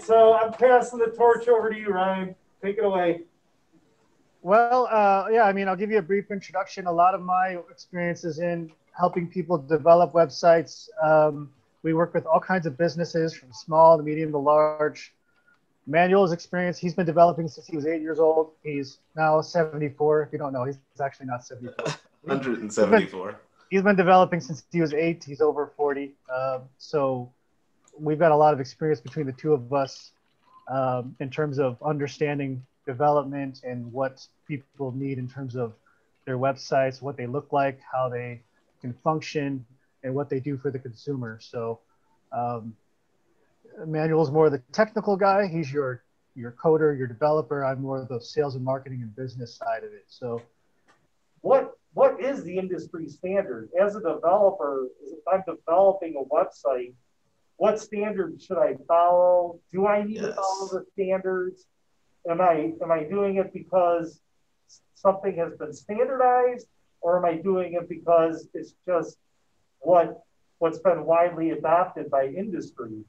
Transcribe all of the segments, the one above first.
right, so I'm passing the torch over to you, Ryan. Take it away. Well, uh, yeah, I mean, I'll give you a brief introduction. A lot of my experiences in helping people develop websites. Um, we work with all kinds of businesses from small to medium to large. Manuel's experience, he's been developing since he was eight years old. He's now 74. If you don't know, he's actually not 74. 174. He's been, he's been developing since he was eight. He's over 40. Um, so we've got a lot of experience between the two of us um, in terms of understanding development and what people need in terms of their websites, what they look like, how they can function, and what they do for the consumer. So, um, Manuel's more the technical guy. He's your your coder, your developer. I'm more the sales and marketing and business side of it. So, what what is the industry standard as a developer? If I'm developing a website, what standards should I follow? Do I need yes. to follow the standards? Am I am I doing it because something has been standardized, or am I doing it because it's just what what's been widely adopted by industry?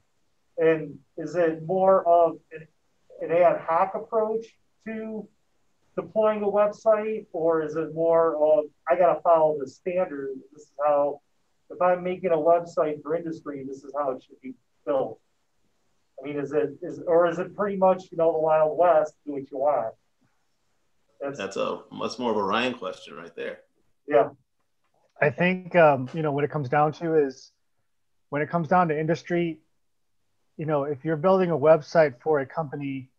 And is it more of an, an ad hoc approach to deploying a website, or is it more of I got to follow the standard? This is how, if I'm making a website for industry, this is how it should be built. I mean, is it is or is it pretty much you know the Wild West? Do what you want. That's, that's a much more of a Ryan question right there. Yeah. I think um, you know what it comes down to is when it comes down to industry, you know, if you're building a website for a company,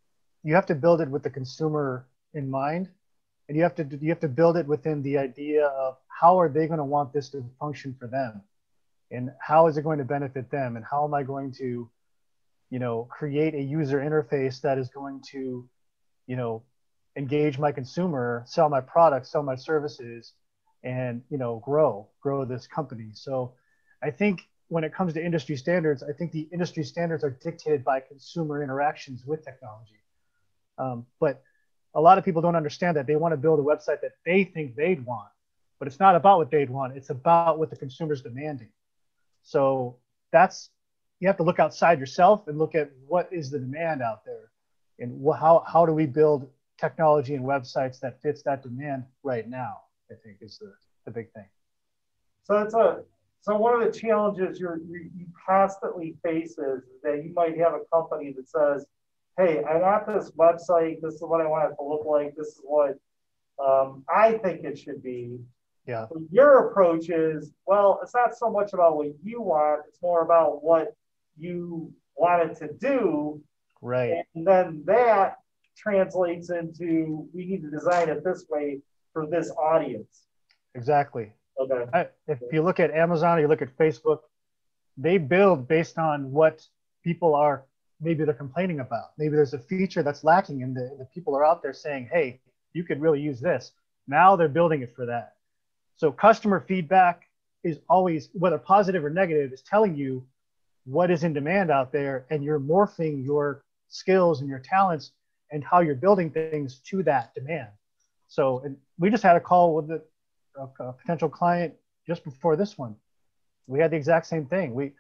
you have to build it with the consumer in mind, and you have to you have to build it within the idea of how are they going to want this to function for them, and how is it going to benefit them, and how am I going to, you know, create a user interface that is going to, you know, engage my consumer, sell my products, sell my services, and you know, grow grow this company. So, I think when it comes to industry standards, I think the industry standards are dictated by consumer interactions with technology. Um, but a lot of people don't understand that they want to build a website that they think they'd want, but it's not about what they'd want. It's about what the consumer's demanding. So that's you have to look outside yourself and look at what is the demand out there, and how how do we build technology and websites that fits that demand right now. I think is the the big thing. So it's a so one of the challenges you're, you constantly face is that you might have a company that says, "Hey, I got this website. This is what I want it to look like. This is what um, I think it should be." Yeah. So your approach is, well, it's not so much about what you want; it's more about what you want it to do. Right. And then that translates into we need to design it this way for this audience. Exactly. Okay. I, if you look at Amazon or you look at Facebook, they build based on what people are maybe they're complaining about. Maybe there's a feature that's lacking and the, the people are out there saying, hey, you could really use this. Now they're building it for that. So customer feedback is always, whether positive or negative, is telling you what is in demand out there and you're morphing your skills and your talents and how you're building things to that demand. So we just had a call with a, a, a, potential client just before this one. We had the exact same thing. We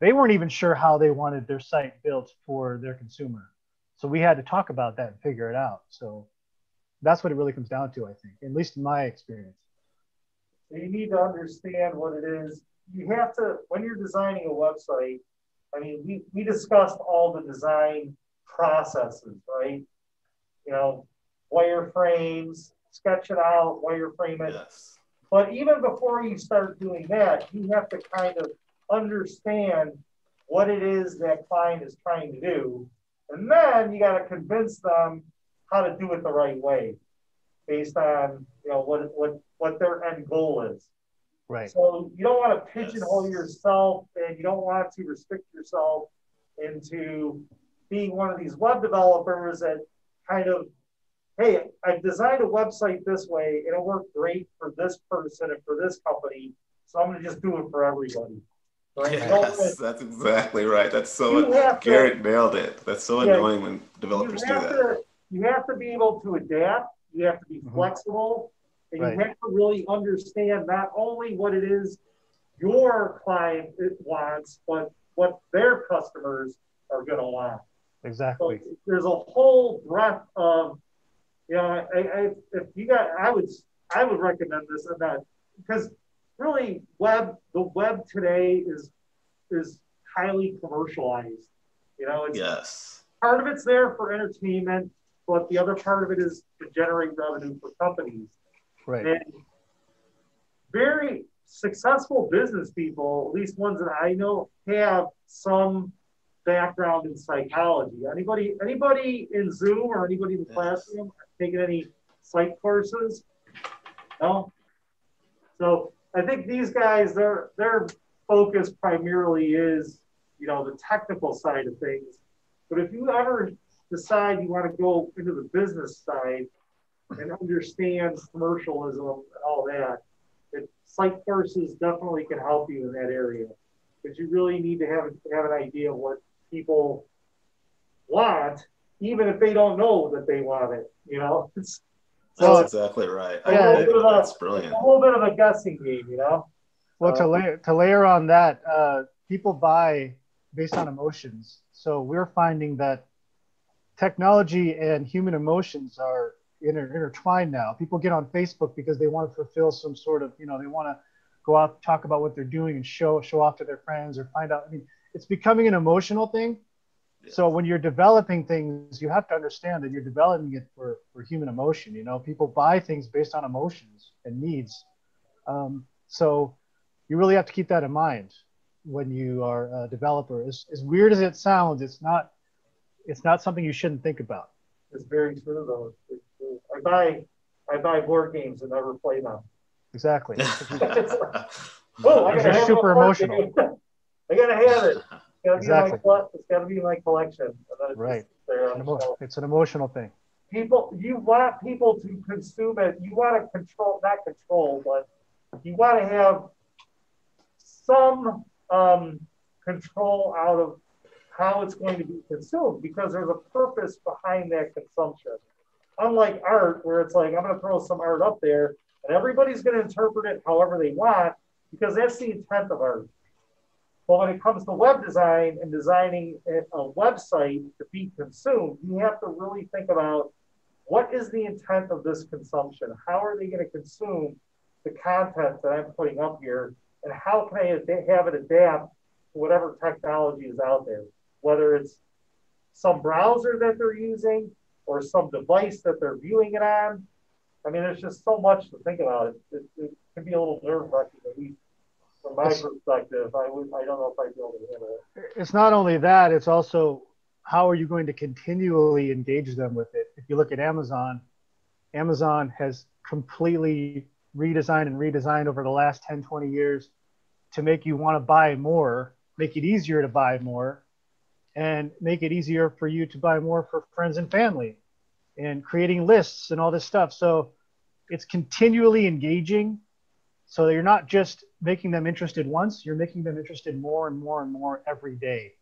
they weren't even sure how they wanted their site built for their consumer. So we had to talk about that and figure it out. So that's what it really comes down to, I think, at least in my experience. So you need to understand what it is. You have to, when you're designing a website, I mean, we, we discussed all the design processes, right? You know, wireframes, sketch it out, wireframe it. Yes. But even before you start doing that, you have to kind of understand what it is that client is trying to do. And then you got to convince them how to do it the right way based on you know what what what their end goal is. Right. So you don't want to pigeonhole yes. yourself and you don't want to restrict yourself into being one of these web developers that kind of, hey, I've designed a website this way and it worked great for this person and for this company. So I'm going to just do it for everybody. Right? Yes, that's exactly right. That's so Garrett to, nailed it. That's so yeah, annoying when developers do that. To, you have to be able to adapt. You have to be mm-hmm. flexible, and right. you have to really understand not only what it is your client wants, but what their customers are going to want. Exactly. So there's a whole breadth of, you know, I, I, if you got, I would, I would recommend this and that because really web, the web today is, is highly commercialized. You know, it's, yes. Part of it's there for entertainment, but the other part of it is to generate revenue for companies. Right. And very successful business people, at least ones that I know, have some background in psychology. Anybody anybody in Zoom or anybody in the classroom taking any psych courses? No. So I think these guys, their their focus primarily is, you know, the technical side of things. But if you ever decide you want to go into the business side and understand commercialism and all that, it, psych courses definitely can help you in that area. Because you really need to have have an idea of what people want, even if they don't know that they want it. You know, it's, so that's exactly right. Yeah, that's brilliant. A little bit of a guessing game, you know. Well, to layer to layer on that, uh, people buy based on emotions. So we're finding that technology and human emotions are inter- intertwined now. People get on Facebook because they want to fulfill some sort of, you know, they want to go out talk about what they're doing and show show off to their friends or find out. I mean, it's becoming an emotional thing. So when you're developing things, you have to understand that you're developing it for, for human emotion. You know, people buy things based on emotions and needs. Um, so you really have to keep that in mind when you are a developer. As, as weird as it sounds, it's not it's not something you shouldn't think about. It's very true though. True. I buy I buy board games and never play them. Exactly. oh, I gotta super emotional. I gotta have it. It's gotta exactly. be my it's gotta be my collection. right. It's an, emo- it's an emotional thing. People, you want people to consume it. You want to control, not control, but you want to have some um, control out of how it's going to be consumed because there's a purpose behind that consumption. Unlike art, where it's like, I'm going to throw some art up there and everybody's going to interpret it however they want because that's the intent of art. But when it comes to web design and designing a website to be consumed, you have to really think about what is the intent of this consumption? How are they going to consume the content that I'm putting up here? And how can I have it adapt to whatever technology is out there? Whether it's some browser that they're using or some device that they're viewing it on. I mean, there's just so much to think about. It, it, it can be a little nerve wracking, at least from my it's, perspective, I would I don't know if I'd be able to handle it. It's not only that; it's also how are you going to continually engage them with it? If you look at Amazon, Amazon has completely redesigned and redesigned over the last 10, 20 years to make you want to buy more, make it easier to buy more, and make it easier for you to buy more for friends and family and creating lists and all this stuff. So it's continually engaging so you're not just making them interested once, you're making them interested more and more and more every day.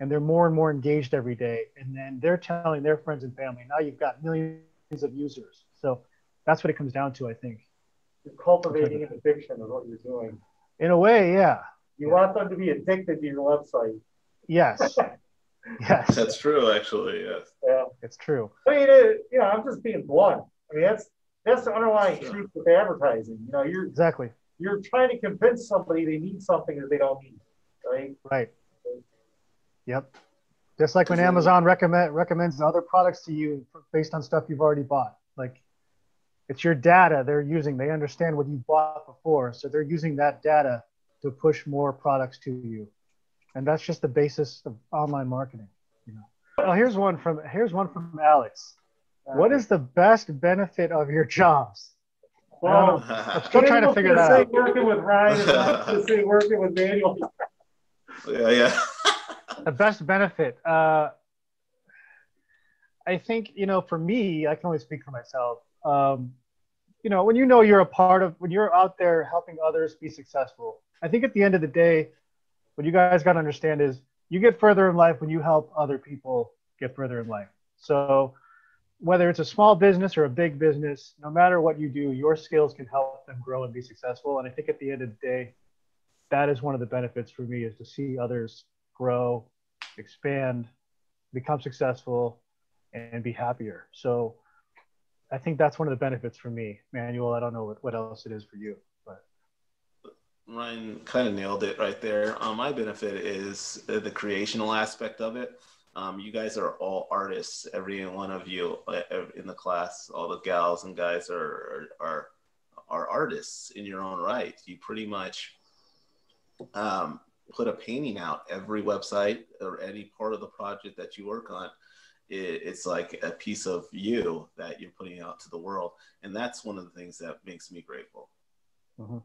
And they're more and more engaged every day. And then they're telling their friends and family. Now you've got millions of users. So that's what it comes down to, I think. You're cultivating an addiction of what you're doing. In a way, yeah. You want them to be addicted to your website. Yes. yes. That's true, actually. Yes. Yeah. It's true. I mean, it, you know, I'm just being blunt. I mean, that's that's the underlying truth with advertising. You know, you're exactly you're trying to convince somebody they need something that they don't need, right? Right. Yep. Just like when Amazon recommend recommends other products to you based on stuff you've already bought. Like it's your data they're using. They understand what you bought before, so they're using that data to push more products to you. And that's just the basis of online marketing. You know. Well, here's one from here's one from Alex. What is the best benefit of your jobs? Well, I'm still trying to figure that out. Working with Ryan to say working with Daniel. Yeah, yeah. the best benefit. Uh, I think you know, for me, I can only speak for myself. Um, you know, when you know you're a part of, when you're out there helping others be successful, I think at the end of the day, what you guys got to understand is you get further in life when you help other people get further in life. So whether it's a small business or a big business, no matter what you do, your skills can help them grow and be successful. And I think at the end of the day, that is one of the benefits for me is to see others grow, expand, become successful, and be happier. So I think that's one of the benefits for me. Manuel, I don't know what, what else it is for you, but Ryan kind of nailed it right there. Um, my benefit is the creational aspect of it. Um, you guys are all artists. Every one of you uh, in the class, all the gals and guys are are are artists in your own right. You pretty much um, put a painting out every website or any part of the project that you work on it, it's like a piece of you that you're putting out to the world and that's one of the things that makes me grateful mm-hmm.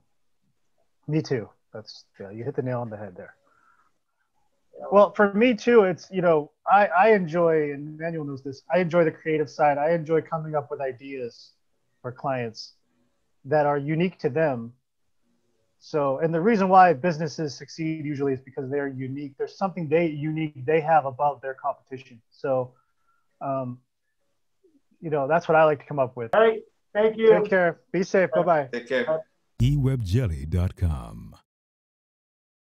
me too that's yeah you hit the nail on the head there well for me too it's you know i i enjoy and manuel knows this i enjoy the creative side i enjoy coming up with ideas for clients that are unique to them so and the reason why businesses succeed usually is because they're unique there's something they unique they have above their competition so um, you know, that's what I like to come up with. All right. Thank you. Take care. Be safe. Bye bye. Take care. eWebJelly.com.